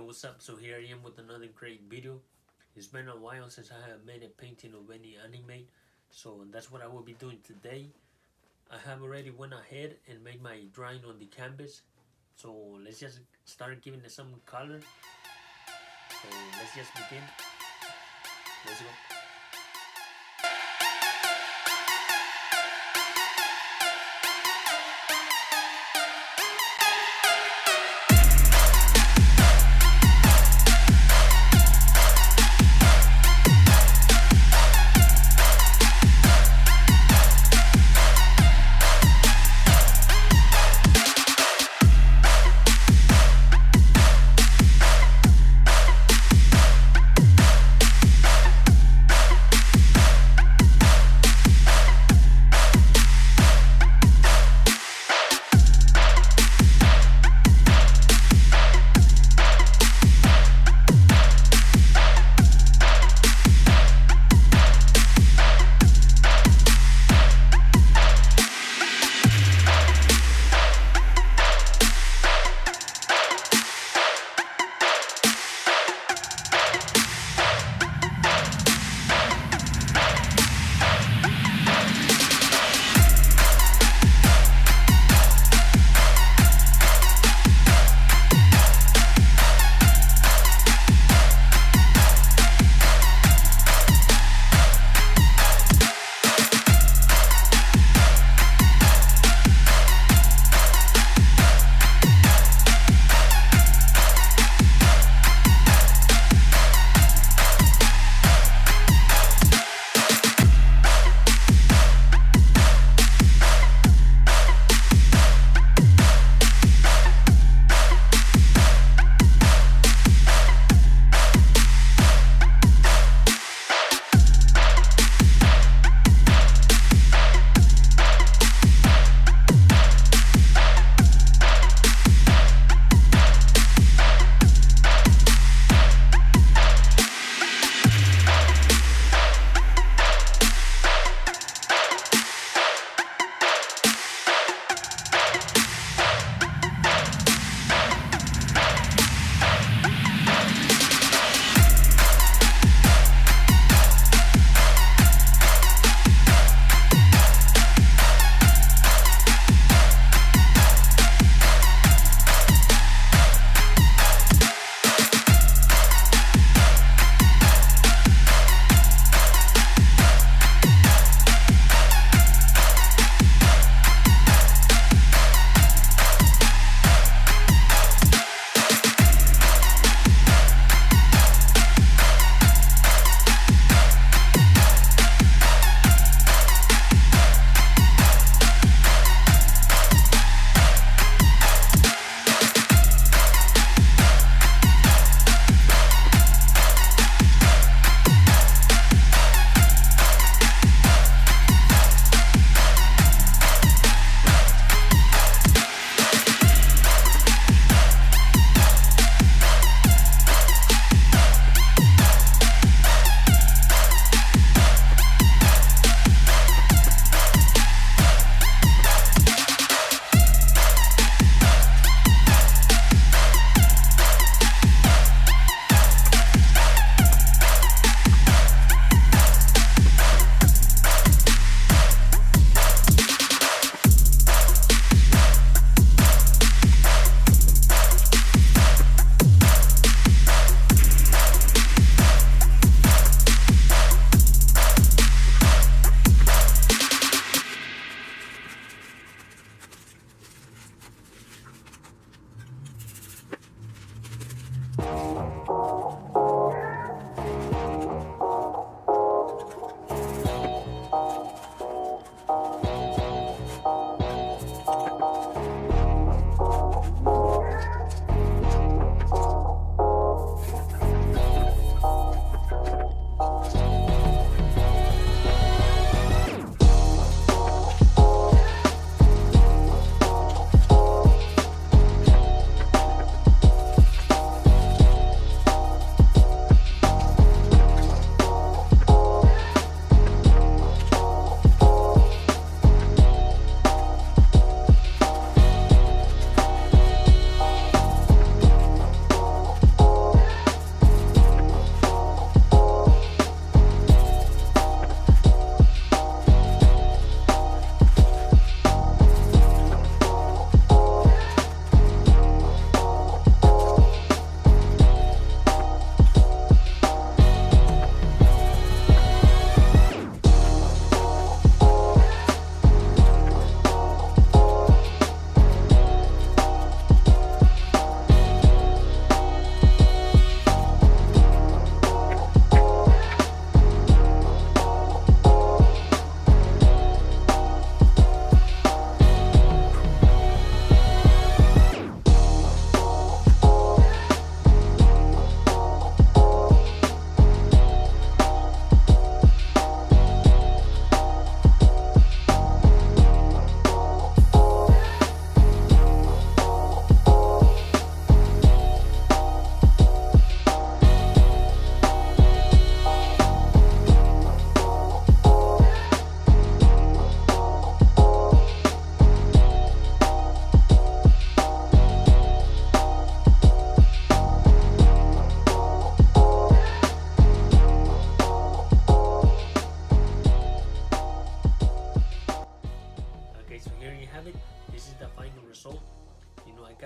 Yo, what's up? So here I am with another great video. It's been a while since I have made a painting of any anime, so that's what I will be doing today. I have already went ahead and made my drawing on the canvas, so let's just start giving it some color. So let's just begin. Let's go.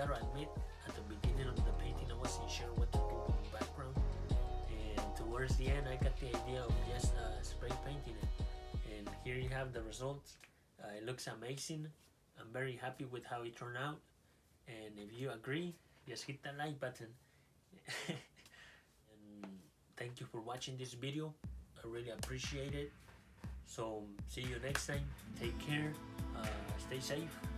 gotta admit, at the beginning of the painting, I wasn't sure what to do with the background. And towards the end, I got the idea of just uh, spray painting it. And here you have the result. Uh, it looks amazing. I'm very happy with how it turned out. And if you agree, just hit the like button. and thank you for watching this video. I really appreciate it. So see you next time. Take care. Uh, stay safe.